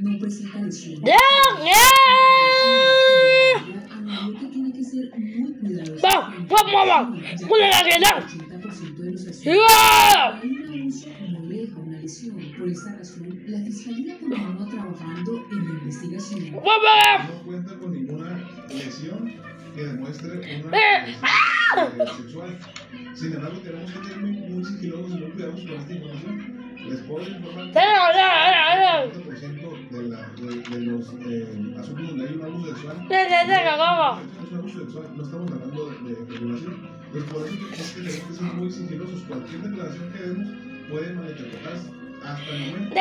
no presenta lesiones. ¡Ya! ¡Ya! Añadió que tiene que ser muy cuidadoso. ¡Vamos! ¡Vamos! ¡Vamos! ya que ¡Una nacional! el 80% de los asuntos ¡Ya! hay un abuso no deja una lesión. Por esta razón, la Fiscalía continúa trabajando en la investigación. ¡Vamos! no cuenta con ninguna lesión que demuestre una agresión, sexual. Sin embargo, tenemos que ser muy, muy sigilosos y muy cuidadosos con esta información. Les puedo informar que el 90% de, la, de, de los eh, asuntos donde hay un abuso sexual es un abuso sexual, no estamos hablando de, de, violación. Entonces, por eso que- es que tenemos que ser muy sigilosos. Cualquier declaración que demos puede malinterpretarse. Hasta el momento.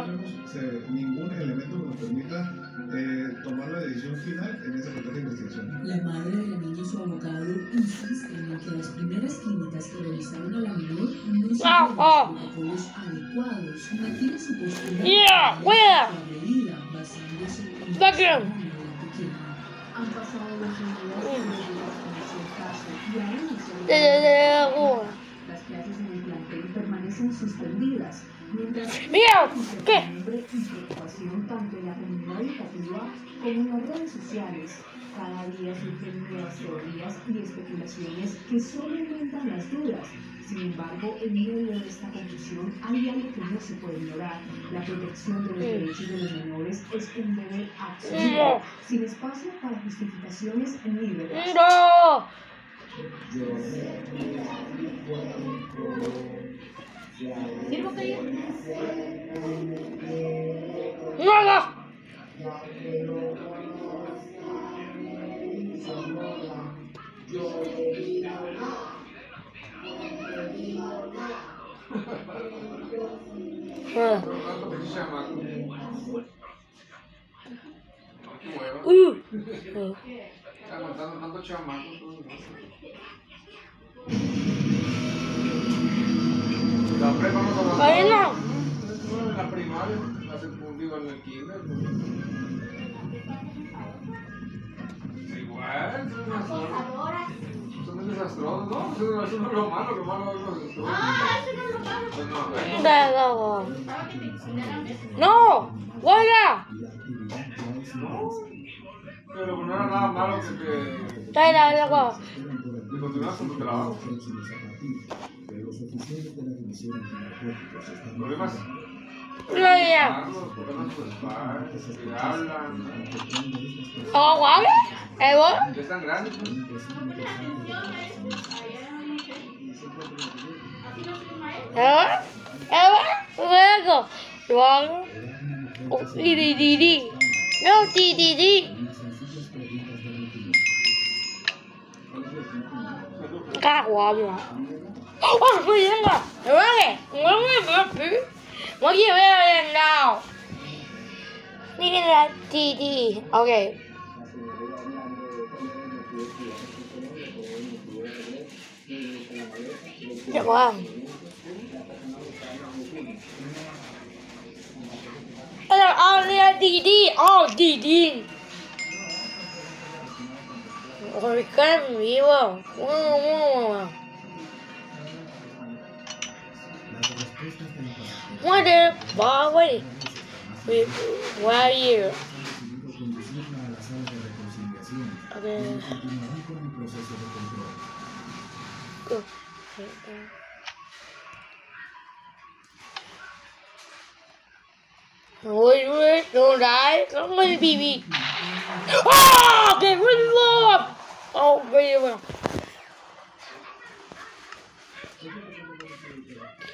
¡Oh, tenemos eh, ningún elemento que nos permita eh, tomar la decisión final en esa completa investigación. La madre de la niña y su abogado insisten en que las primeras clínicas que realizaron a la menor no ah. los protocolos adecuados. Mantiene su postura Yeah, de where? agredida basándose en la. Han pasado dos días desde que el caso y aún. ¡Oh! las clases en el plantel permanecen suspendidas. Mientras ¡Mira! ¿Qué? incertidumbre y preocupación tanto en la comunidad educativa como en las redes sociales. Cada día surgen nuevas teorías y especulaciones que solo aumentan las dudas. Sin embargo, en medio de esta confusión hay algo que no se puede ignorar. La protección de los derechos de los menores es un deber absoluto, sin espacio para justificaciones ni verdad. Tira o aí. Nada! Uh! Uh! Tá, não, tá, não, não, não, não, não, não, Ahí no. En la primaria, la secundaria, en el kinder. Igual, son desastrosos. Son desastrosos, ¿no? Eso no eso no es lo malo, lo malo es lo desastroso. Pues no, bueno. Da, da, da. No, guarda. Pero pues no era nada malo que te... Trae la loco. que continuaras con tu trabajo. Problemas Gloria. largos, problemas sexuales, hicieron ¿Problemas? Gloria. Oh, wow. Eh, ¿Evo? ¿Evo? Eh, eh, oh, di, di, di, di. No, di, di, di. Cá guava. Oh, foi linda. Olha, olha, olha. What you wearing now? Nigga, di, di. Okay. Dạ vâng. Hello, only đi đi, oh đi đi. Ôi cái gì vậy? Wow, wow. What the bar wait? Wait, where are you? Okay. Go. Ôi, ôi, đồ đái, nó mới bị bị. Ah, cái vinh luôn. Oh, bây giờ. Oh no. Pero tenemos a esta persona que supongo que De pípico. Ok. Buscan un posible necrófilo que fue descubierto en el hospital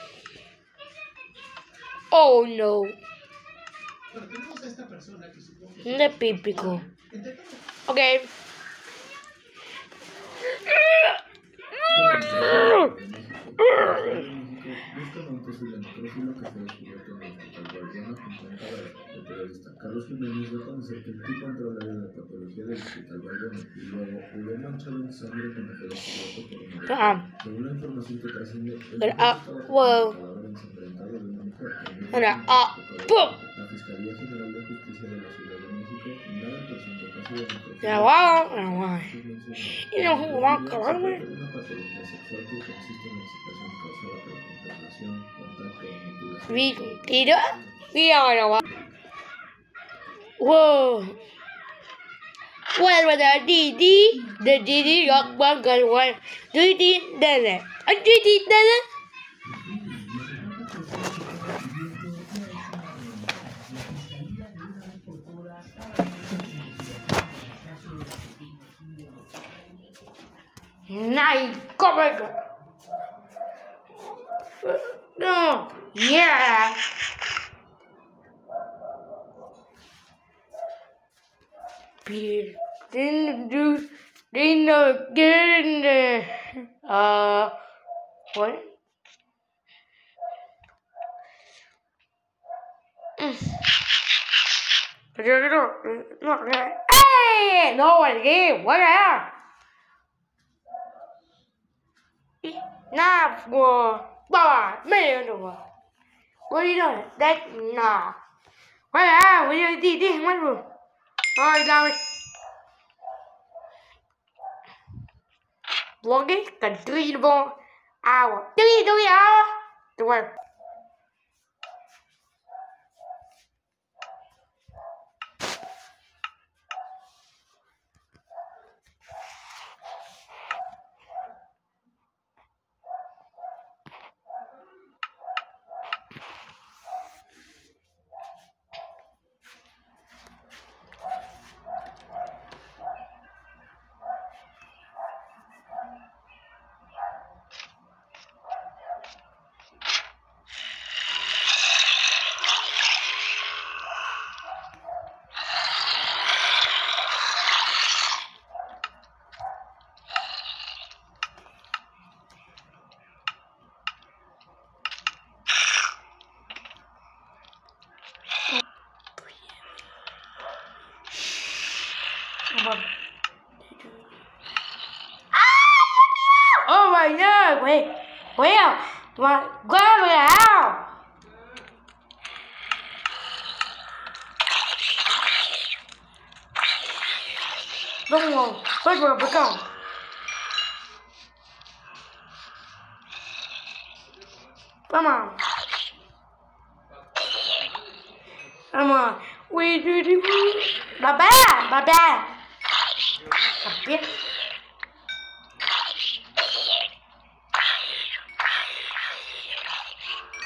Guardiana no. cuenta del periodista Carlos Jiménez dio a conocer que el tipo entró al área de patología del hospital y luego huyó manchado en sangre fue descubierto por. Ah, Según la información que trascendió, el ah, estaba con el cadáver ensangrentado Ahora, ah, ¡pum! Justicia de la Ciudad de México nada en presunto caso de necrofilia. ya va, Y no jugó a consiste en la excitación causada por la mấy cái. No, yeah. Peter didn't do know getting uh what? Hey no one again, what the hell? Nah, boy, Baba, man, what are you doing? That nah. What the hell? What are you doing? What are you Rồi rồi Login considerable hour. Three, three hour. Oh my god, wait, wait, out. Đúng rồi, bây giờ bắt đầu. Come on. Come on. We do the Bà ba, bà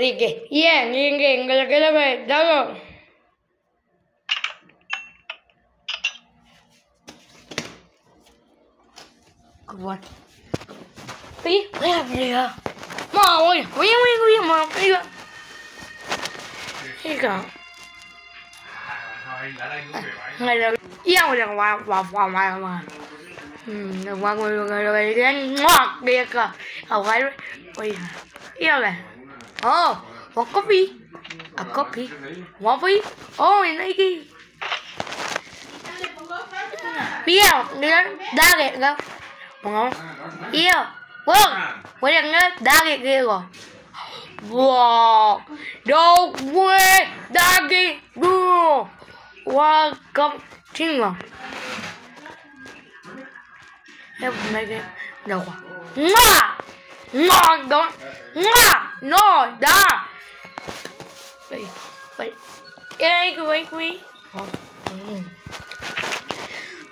Enrique. Bien, bien, bien, con la que lo ve, Dago. Bueno. Sí, voy a pegar. Mà ơi, voy a pegar, voy a pegar. Đi cả. Ngày là yêu là quá quá quá mà mà. Ừ, quá người người người đến ngọt biệt à. Ở cái ôi yêu này. Ờ, oh, one copy. A copy. One copy. Oh, and Nike. Yêu, nữa đa kệ đâu. Đúng không? Yêu. Wow, quay thằng nữa đa kệ kia rồi. Wow. Đâu quê đa kệ. Wow. Wow, come chính rồi. Em mấy cái đầu à. Nga. Nga đó. Nga. no darling wait yeah you are we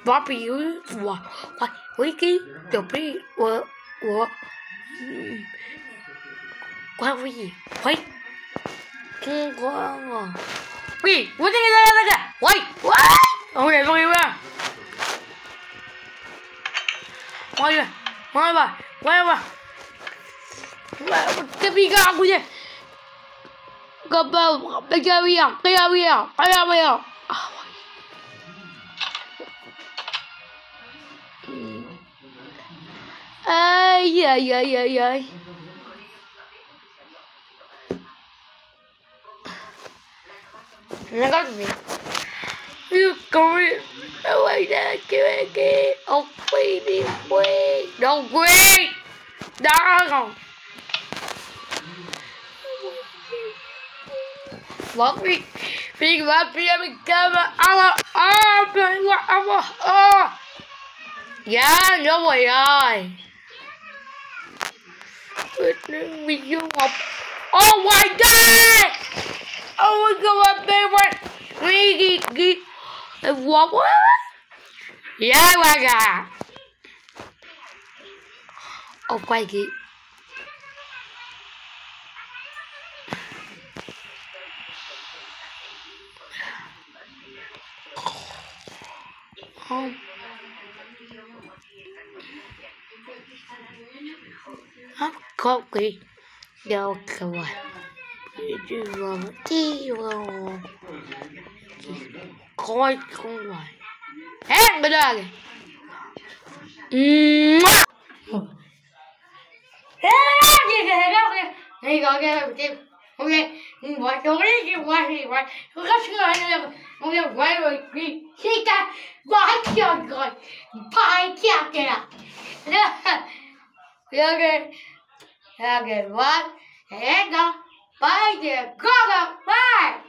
welcome wow we get the big wow wow 嗯关乎一回中国网 we 我这个这个这个喂喂 ok go here we are 王宇王宇文王宇文 cái bi ga của nhỉ gặp vào bây giờ bây giờ bây giờ bây giờ bây giờ bây giờ ai giời giời giời giời nó có gì? Yêu cười nó quay ra kia kia ông quy đi quê. Đâu quê đó rồi What we, we got me a camera. Oh, oh, oh, oh. Dạ, nhớ rồi rồi. Mình du học. Oh my god! Oh my god, my favorite! Ghi ghi What? Dạ ba gà. Oh quay kì. Không. Hấp cookie. Đâu kawan. Đi vào đi vào. Coi không ngoài. Hẹn bây giờ kìa. Mua. Ê, gì kìa, đâu kìa. Đây gọi kìa, kìa. Ok, gọi chỗ đi kìa, quay thì quay. Không có sự này đâu. Ok, quay rồi, kìa. Khi ta, quay cho rồi. Phải chặt kìa. Ok. Ok, what? Bye kìa, go go, bye.